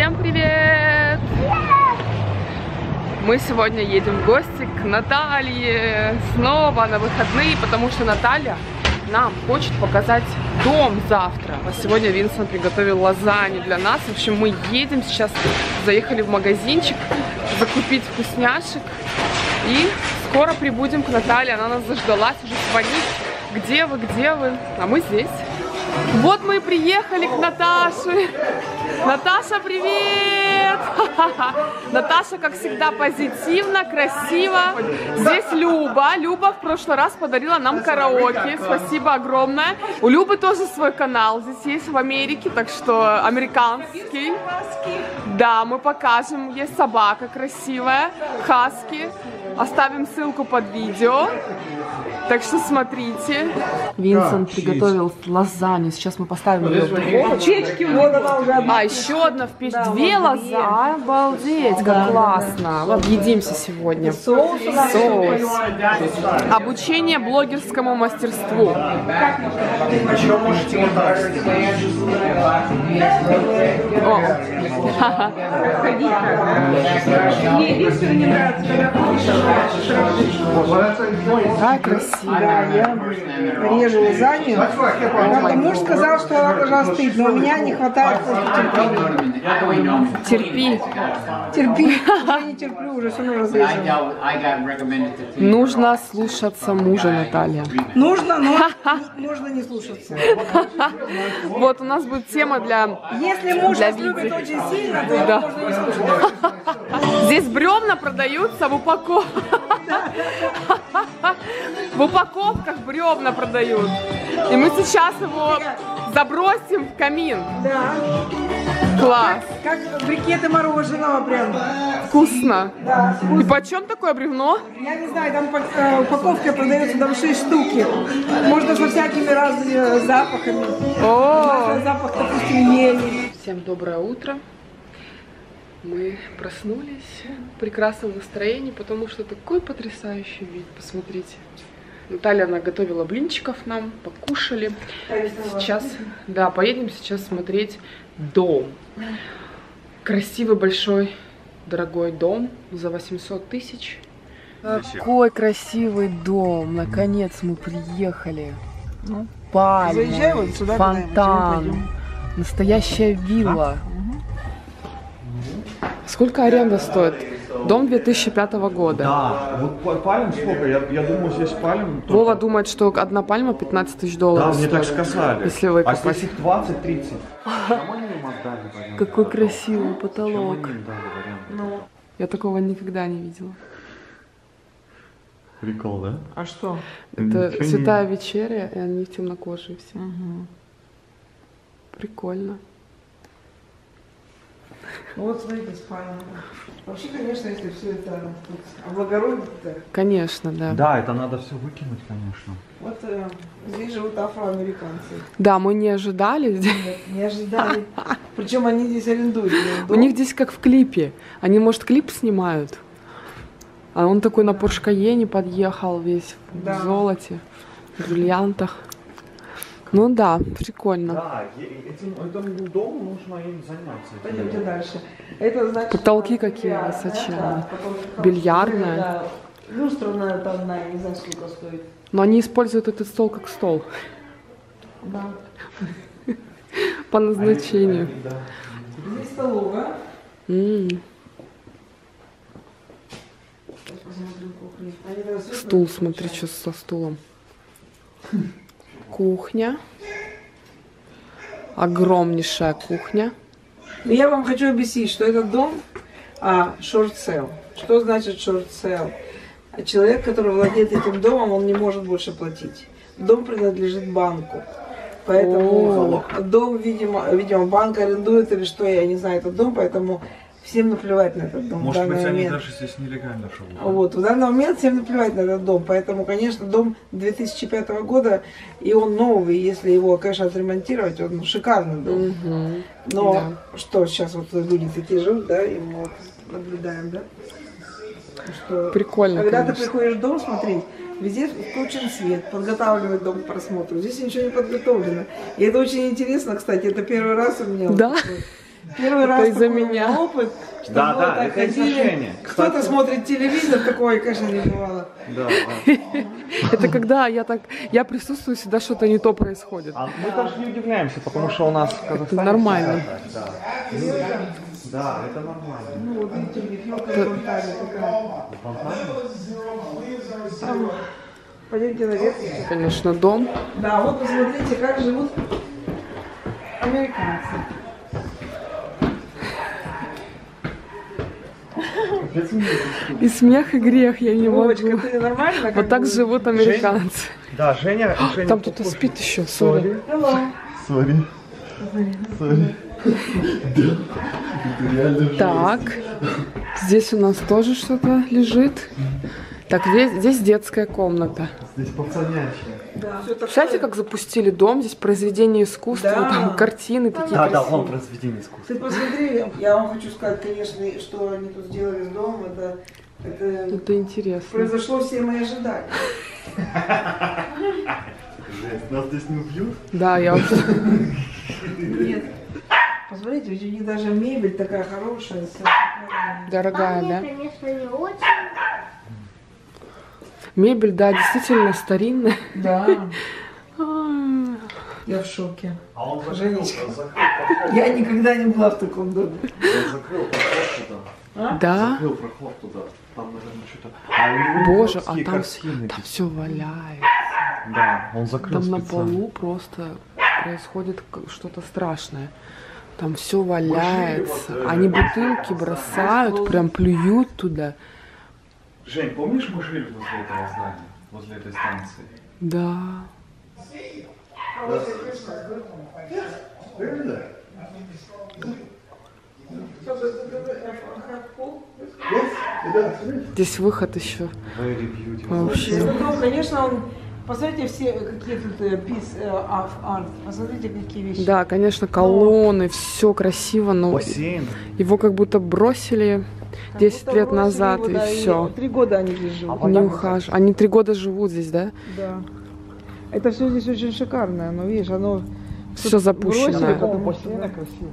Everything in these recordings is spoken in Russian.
Всем привет! Мы сегодня едем в гости к Наталье снова на выходные, потому что Наталья нам хочет показать дом завтра. А сегодня Винсент приготовил лазанью для нас. В общем, мы едем сейчас, заехали в магазинчик закупить вкусняшек. И скоро прибудем к Наталье. Она нас заждалась, уже звонит. Где вы, где вы? А мы здесь. Вот мы и приехали к Наташе. Наташа, привет! Наташа, как всегда, позитивно, красиво. Здесь Люба. Люба в прошлый раз подарила нам караоке. Спасибо огромное. У Любы тоже свой канал. Здесь есть в Америке, так что американский. Да, мы покажем. Есть собака красивая, хаски. Оставим ссылку под видео. Так что смотрите. Винсент приготовил лазанью. Сейчас мы поставим ее в духовку. Чечки, вот она уже А, еще одна в печь. Две лоза. Обалдеть, как классно. Вот едимся сегодня. Соус. Соус. Обучение блогерскому мастерству. Вот так. О. Мне единственное красивая. я режу лазанью. Правда, муж сказал, что она должна остыть, но у меня не хватает просто терпения. Терпи. Терпи. Я не терплю, уже все равно разрежу. Нужно слушаться мужа, Наталья. Нужно, но можно не слушаться. Вот у нас будет тема для... Если муж Для любит очень сильно, то Да. можно не слушать. Здесь бревна продаются в упаковках. В упаковках бревна продают. И мы сейчас его забросим в камин. Да. Класс. Как брикеты мороженого прям. Вкусно. Да. И почем такое бревно? Я не знаю, там э, упаковка продается, там 6 штуки. Можно со всякими разными запахами. О! Запах, допустим, ели. Всем доброе утро. Мы проснулись в прекрасном настроении, потому что такой потрясающий вид. Посмотрите. Наталья наготовила блинчиков нам, покушали. Сейчас, да, поедем сейчас смотреть дом. Красивый, большой, дорогой дом за 800 тысяч. Какой красивый дом! Наконец мы приехали. Ну, Пальмы, заезжай вот сюда, фонтан, настоящая вилла. Сколько аренда стоит? Дом 2005 года. Да, вот па- пальм сколько? Я, я думаю, здесь пальм... только- Вова думает, что одна пальма 15 тысяч Да, долларов мне так сказали. Если а выкопать. здесь их 20-30. Кому они им отдали вариант? Какой красивый потолок. вариант? Я такого никогда не видела. Прикол, да? А что? Это Ничего не- святая вечеря, и они темнокожие все. Прикольно. Ну вот смотрите, спальня. Вообще, конечно, если все это облагородить-то. Конечно, да. Да, это надо все выкинуть, конечно. Вот э, здесь живут афроамериканцы. Да, мы не ожидали. Нет, не ожидали. Причем они здесь арендуют. У них здесь как в клипе. Они, может, клип снимают. А он такой на Порш Каене подъехал весь в Да. золоте, в бриллиантах. Ну да, прикольно. Да, этим, этому дому нужно им заняться. этим Пойдемте дальше. Это значит... Потолки э, какие бильярдная, высоченные. да, Бильярдная. да, Люстра, наверное, там, на, не знаю, сколько стоит. Но они используют этот стол как стол Да. по назначению. Здесь столовая. Стул, смотри, что со стулом. Кухня. Огромнейшая кухня. Я вам хочу объяснить, что этот дом а, sale. Что значит sale? Человек, который владеет этим домом, он не может больше платить. Дом принадлежит банку. Поэтому дом, видимо, видимо, банк арендует или что, я не знаю, этот дом, поэтому всем наплевать на этот дом. Может быть, данный они момент. даже здесь нелегально живут. Вот, в данный момент всем наплевать на этот дом. Поэтому, конечно, дом 2005 года, и он новый, если его, конечно, отремонтировать, он шикарный дом. Мгм. Но Да. что сейчас вот люди такие живут, да, и мы вот наблюдаем, да? Что Прикольно, Когда ты конечно. приходишь в дом смотреть, везде включен свет, подготавливает дом к просмотру. Здесь ничего не подготовлено. И это очень интересно, кстати, это первый раз у меня. вот Да? такое. Первый Это раз из-за такой меня. опыт, что Да, мы да, так это ходили. Кто-то смотрит телевизор, такое, конечно, не бывало. Да, да. Это когда я так, я присутствую, всегда что-то не то происходит. А мы даже не удивляемся, потому что у нас в Казахстане... нормально. Да. да, это нормально. Ну вот видите, у них елка в фонтане такая. Там, Пойдемте наверх. Конечно, дом. Да, вот посмотрите, как живут американцы. И смех, и грех, я не Вовочка, могу. ты нормально? Вот так живут американцы. Да, Женя... Женя Там кто-то спит еще, сори. Sorry. Sorry. Так, здесь у нас тоже что-то лежит. Так, здесь, здесь детская комната. Здесь пацанячье. Да, все Представляете, как запустили дом? Здесь произведение искусства, Да. там картины такие Да, да, красивые. он произведение искусства. Ты посмотри, я вам хочу сказать, конечно, что они тут сделали с домом, это, это Это интересно. превзошло все мои ожидания. Жесть, нас здесь не убьют? Да, я вот... Нет. Посмотрите, ведь у них даже мебель такая хорошая. Дорогая, Мне, да? конечно, не очень. Мебель, да, действительно старинная. Да, А, я в шоке. А он закрыл, Женечка. закрыл проход, Я никогда не была в таком доме. он закрыл проход туда. Да? Закрыл проход туда. Там, наверное, что-то... А Боже, а там, картины. там все валяется. Да, он закрыл Там на специально. полу просто происходит что-то страшное. Там все валяется. Они бутылки бросают, прям плюют туда. Жень, помнишь, мы жили возле этого здания, возле этой станции? Да. Здесь выход еще. Вообще. Дом, конечно, он... Посмотрите все, какие тут piece of art. Посмотрите, какие вещи. Да, конечно, колонны, все красиво, но Бассейн. его как будто бросили 10 будто лет назад, и все. Три года они здесь живут. Не ухаж. Они три года живут здесь, да? Да. Это все здесь очень шикарное, но видишь, оно Все запущено.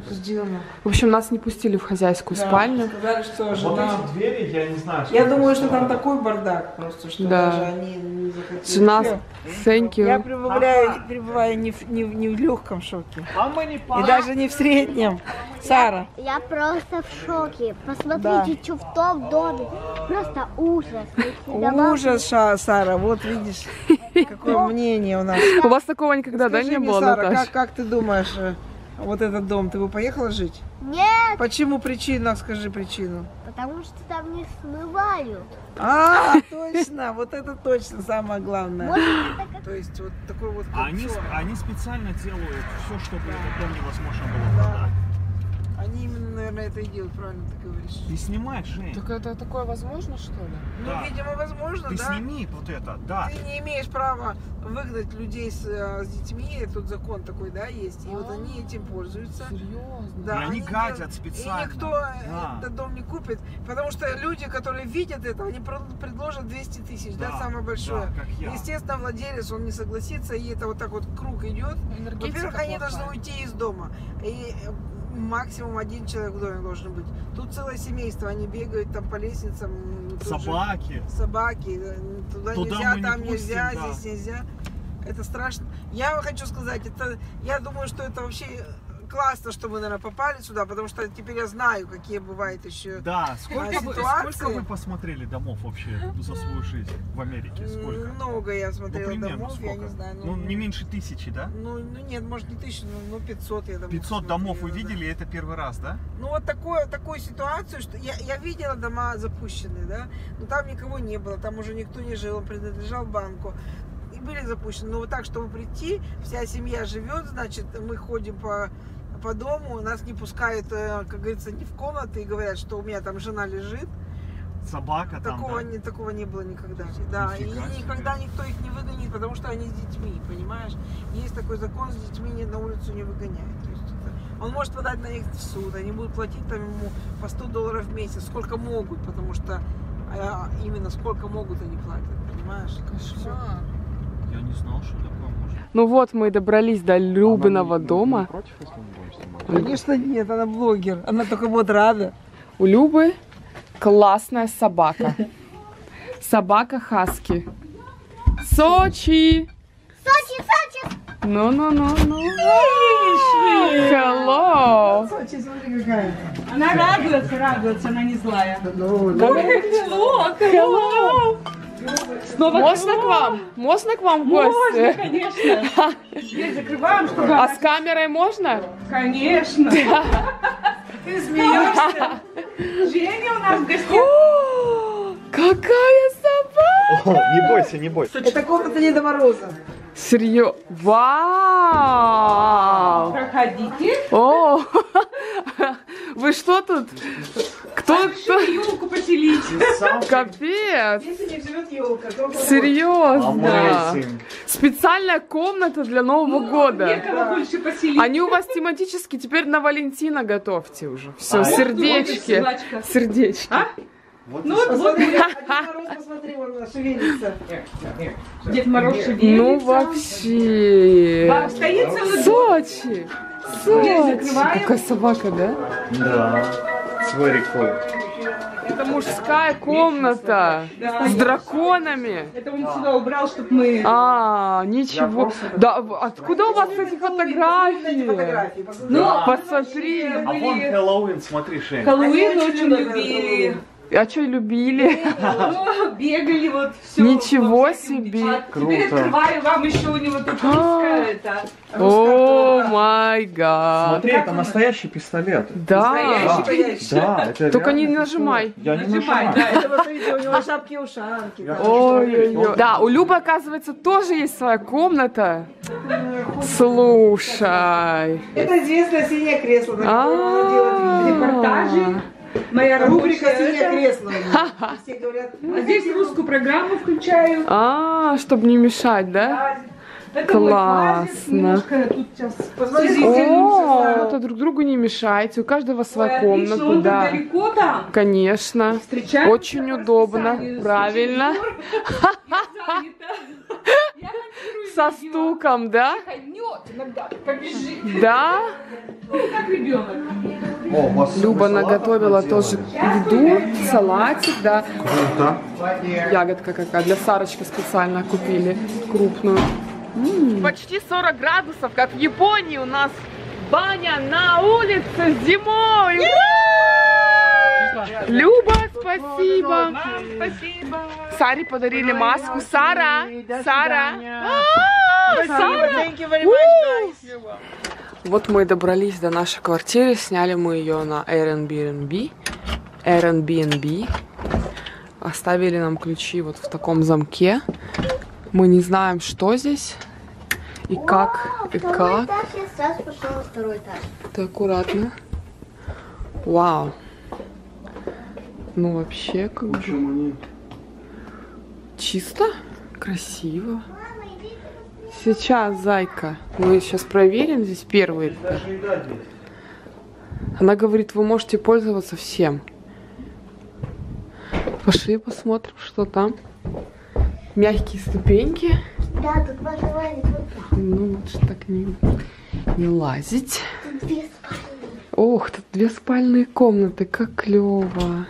сделано. В общем, нас не пустили в хозяйскую Да, спальню. Сказали, что Вот жена... эти двери, я не знаю, Я думаю, что там такой бардак просто, что Да. даже они не захотели. Жена, thank you. Я пребываю, пребываю не, в, не, в- не в легком шоке. А И даже не в среднем. Сара. Я просто в шоке. Посмотрите, что в том доме. Просто ужас. Ужас, Ша- Сара. Вот видишь, какое мнение у нас. У вас такого никогда, да, не было, Наташа? как, ты думаешь, э, вот этот дом, ты бы поехала жить? Нет, Почему причина? Скажи причину. потому что там не смывают. А, точно, вот это точно самое главное. То есть вот такой вот А они специально делают все, чтобы этот дом невозможно было продать. Они наверное, это и делают, правильно ты говоришь. Ты снимай, Жень. Так это такое возможно, что ли? Да. Ну, видимо, возможно, Ты да. сними вот это, да. Ты не имеешь права выгнать людей с, э, с детьми, тут закон такой, да, есть, и вот они этим пользуются. Серьезно? Да, И они гадят делают- специально. И никто Да. этот дом не купит, потому что люди, которые видят это, они предложат 200 тысяч, да, Да, самое большое. да, как я. Естественно, владелец, он не согласится, и это вот так вот круг идет. Во-первых, они должны уйти из дома. И э, максимум один человек в доме должен быть. Тут целое семейство, они бегают там по лестницам. тут же Собаки. Собаки. э, Туда, Туда нельзя, мы не там пустим, нельзя, да. здесь нельзя. Это страшно. Я хочу сказать, это, я думаю, что это вообще классно, что мы, наверное, попали сюда, потому что теперь я знаю, какие бывают еще Да, сколько, А, вы, ситуации? сколько вы посмотрели домов вообще за свою жизнь в Америке? Сколько? много я Ну, смотрела примерно домов, я сколько? не знаю. Ну, не меньше тысячи, да? Ну, ну нет, может не тысячу, ну, ну 500 я домов 500 домов вы смотрела, да. видели, это первый раз, да? Ну вот такое, такую ситуацию, что я, я видела дома запущенные, да, но там никого не было, там уже никто не жил, он принадлежал банку. И были запущены. Но вот так, чтобы прийти, вся семья живет, значит, мы ходим по, по дому, нас не пускают, э, как говорится, не в комнаты и говорят, что у меня там жена лежит. Собака там, Такого, да? не, такого не было никогда. Да, и себе. никогда никто их не выгонит, потому что они с детьми, понимаешь? Есть такой закон, с детьми ни на улицу не выгоняют. То есть это- он может подать на них в суд, они будут платить там ему по 100 долларов в месяц, сколько могут, потому что а, именно сколько могут они платят, понимаешь? Кошмар. Я не знал, что такое можно. Ну вот мы и добрались до Любиного дома. Против, если мы будем снимать? Конечно нет, она блогер. Она только вот рада. У Любы классная собака. Собака Хаски. Сочи! Сочи, Сочи! Ну-ну-ну-ну. Hello! Сочи, смотри какая. Она радуется, радуется, она не злая. Снова Можно к вам? Можно к вам в гости? Конечно. Дверь закрываем, чтобы... А с камерой можно? Конечно. Ты смеешься? Женя у нас в гостях. Какая собака! О, не бойся, не бойся. Это комната Деда Мороза. Серьезно? Вау! Проходите. О! Вы что тут? Кто кто? Елку поселить. Капец! Если не живет елка, то Серьезно? Amazing. Специальная комната для Нового года. Больше поселить. Они у вас тематически теперь на Валентина готовьте уже. Все, А, сердечки. собачка. сердечки. Вот Ну вот, вот Посмотри, Дед Мороз, посмотри, он шевелится. Дед Мороз Ну шевелится. вообще. Да, стоит целый. Сочи! Сочи! закрываем. Какая собака, да? Да. Very cool. Это мужская комната Да. с драконами. Это он сюда убрал, чтобы мы... А, ничего. Да, откуда у вас эти фотографии? Ну, Посмотри. А вон Хэллоуин, смотри, Шень. Хэллоуин очень любили. А что любили? Ну, бегали вот все. Ничего себе. А теперь Круто. открываю вам еще у него тут А. русская это. О май гад. Смотри, это настоящий пистолет. Да. Настоящий. Да, это Только не нажимай. Я не Нажимай, нажимаю. да. Это вот смотрите, у него шапки и ушанки. Я там. Ой-ой-ой. Да, у Любы, оказывается, тоже есть своя комната. Слушай. Это известное синее кресло, на котором она делает Репортажи. Моя Рубрика «Синее кресло». Все говорят, А здесь русскую программу включаю. А, чтобы не мешать, да? Это мой Классно. классик, немножко тут сейчас Посмотрите, О, это друг другу не мешайте. У каждого своя комната, да. далеко там. Конечно. Встречаемся Очень удобно. Правильно. Со стуком, да? Да. Ну, как ребенок. Люба наготовила тоже еду, салатик, да. Круто. Ягодка какая, для Сарочки специально купили, крупную. Почти 40 градусов, как в Японии у нас баня на улице зимой. Люба, спасибо. Спасибо. Саре подарили маску. Сара, Сара. А, Сара. Вот мы и добрались до нашей квартиры. Сняли мы ее на Airbnb. Airbnb. Оставили нам ключи вот в таком замке. Мы не знаем, что здесь и как, и Второй как. этаж, я сразу пошел на второй этаж. Ты аккуратно. Вау. Ну вообще как бы они чисто, красиво. Сейчас, зайка. Мы сейчас проверим здесь здесь. Она говорит, вы можете пользоваться всем. Пошли посмотрим, что там. Мягкие ступеньки. Да, тут можно лазить вот так. Ну, лучше так не, не лазить. Тут две спальни. Ох, тут две спальные комнаты, как клево.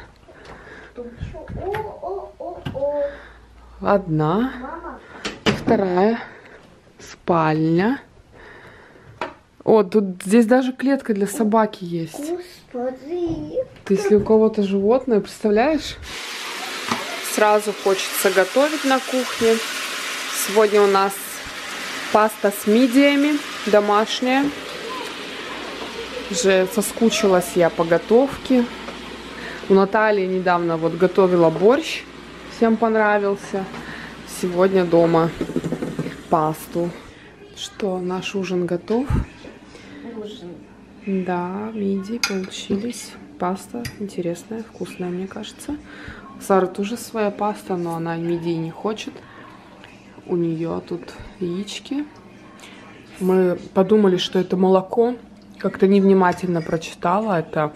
Одна, Мама, и вторая спальня. О, тут здесь даже клетка для собаки есть. господи. Ты, если у кого-то животное, представляешь? Сразу хочется готовить на кухне. Сегодня у нас паста с мидиями, домашняя. Уже соскучилась я по готовке. У Натальи недавно вот готовила борщ. Всем понравился. Сегодня дома пасту. Что, наш ужин готов? Да, миди получились. Паста интересная, вкусная, мне кажется. У Сары тоже своя паста, но она мидии не хочет. У нее тут яички. Мы подумали, что это молоко. Как-то невнимательно прочитала. Это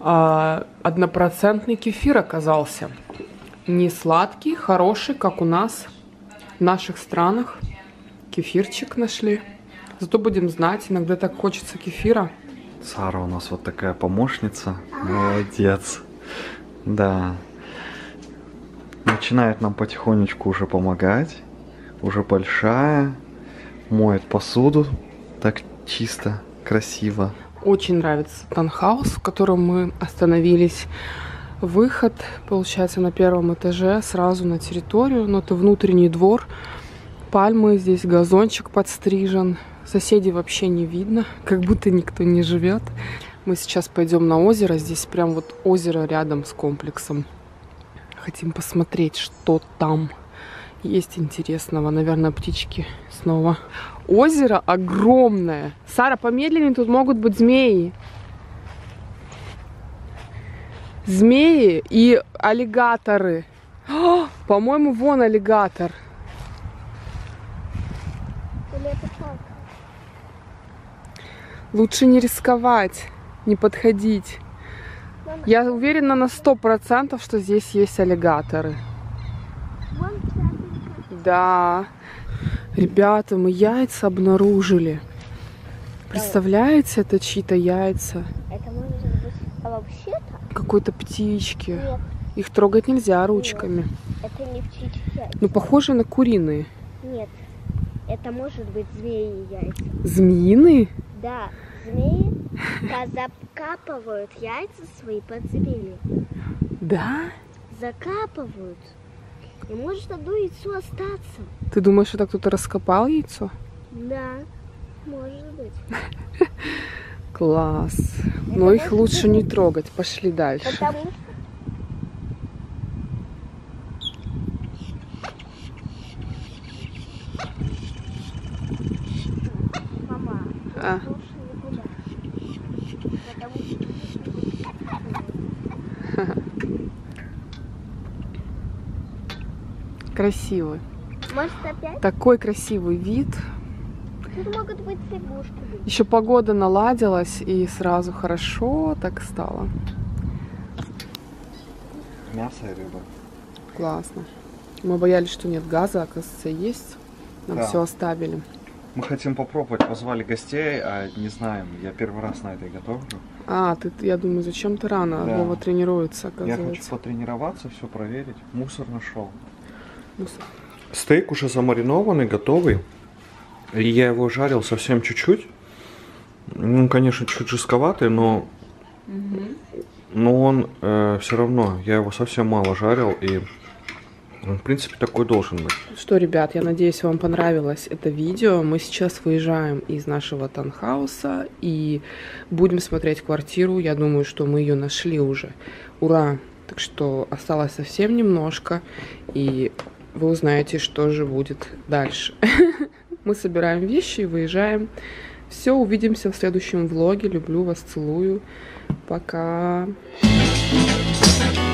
а, однопроцентный кефир оказался. Не сладкий, хороший, как у нас. В наших странах. Кефирчик нашли. Зато будем знать, иногда так хочется кефира. Сара у нас вот такая помощница. Молодец. Да. Начинает нам потихонечку уже помогать. Уже большая. Моет посуду. Так чисто, красиво. Очень нравится танхаус, в котором мы остановились. Выход, получается, на первом этаже сразу на территорию. Но это внутренний двор. Пальмы здесь, газончик подстрижен. Соседей вообще не видно, как будто никто не живет. Мы сейчас пойдем на озеро. Здесь прям вот озеро рядом с комплексом. Хотим посмотреть, что там есть интересного. Наверное, птички снова. Озеро огромное. Сара, помедленнее, тут могут быть змеи. Змеи и аллигаторы. По-моему, вон аллигатор. Лучше не рисковать, не подходить. Я уверена на сто процентов, что здесь есть аллигаторы. Да. Ребята, мы яйца обнаружили. Представляете, это чьи-то яйца? Это может быть... А вообще-то Какой-то птички. нет, Их трогать нельзя ручками. это не птичьи яйца. Ну, похожи на куриные. Нет, это может быть змеи яйца. Змеиные? Да, змеи закапывают яйца свои подземелья. Да? Закапывают. И может одно яйцо остаться. Ты думаешь, это кто-то раскопал яйцо? Да, может быть. Класс. Но их лучше не трогать. Пошли дальше. А. Красивый. Может опять? Такой красивый вид. Тут могут быть лягушки. Еще погода наладилась и сразу хорошо так стало. Мясо и рыба. Классно. Мы боялись, что нет газа, оказывается, есть. Нам Да. все оставили. Мы хотим попробовать, позвали гостей, а не знаем. Я первый раз на этой готовлю. А, ты, я думаю, зачем ты рано? Да. Вова тренируется, Я хочу оказывается. потренироваться, все проверить. Мусор нашел. Мусор. Стейк уже замаринованный, готовый. И я его жарил совсем чуть-чуть. Ну, конечно, чуть жестковатый, но, но он все равно, я его совсем мало жарил, и он, в принципе, такой должен быть. Что, ребят, я надеюсь, вам понравилось это видео. Мы сейчас выезжаем из нашего танхауса и будем смотреть квартиру. Я думаю, что мы ее нашли уже. Ура! Так что осталось совсем немножко, и вы узнаете, что же будет дальше. Мы собираем вещи и выезжаем. Все, увидимся в следующем влоге. Люблю вас, целую. Пока. Thank